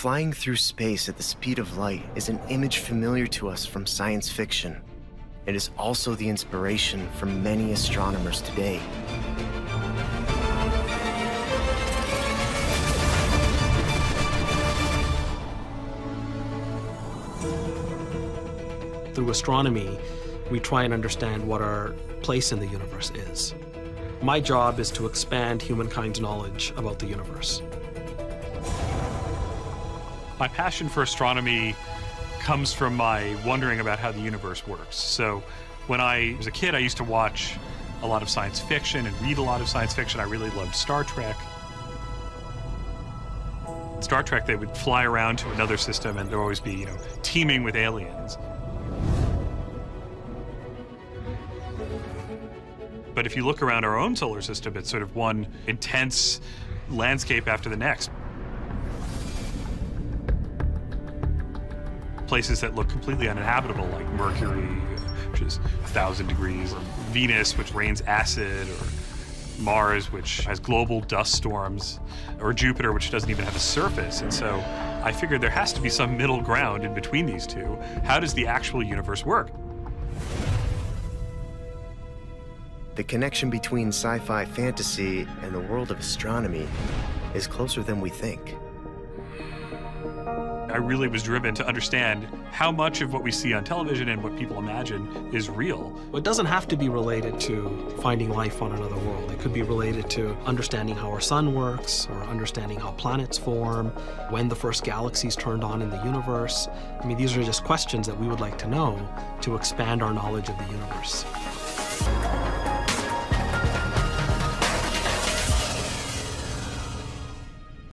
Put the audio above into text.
Flying through space at the speed of light is an image familiar to us from science fiction. It is also the inspiration for many astronomers today. Through astronomy, we try and understand what our place in the universe is. My job is to expand humankind's knowledge about the universe. My passion for astronomy comes from my wondering about how the universe works. So when I was a kid, I used to watch a lot of science fiction and read a lot of science fiction. I really loved Star Trek. In Star Trek, they would fly around to another system and there'd always be, you know, teeming with aliens. But if you look around our own solar system, it's sort of one intense landscape after the next. Places that look completely uninhabitable, like Mercury, which is a thousand degrees, or Venus, which rains acid, or Mars, which has global dust storms, or Jupiter, which doesn't even have a surface. And so I figured there has to be some middle ground in between these two. How does the actual universe work? The connection between sci fi fantasy and the world of astronomy is closer than we think. I really was driven to understand how much of what we see on television and what people imagine is real. It doesn't have to be related to finding life on another world. It could be related to understanding how our sun works, or understanding how planets form, when the first galaxies turned on in the universe. I mean, these are just questions that we would like to know to expand our knowledge of the universe.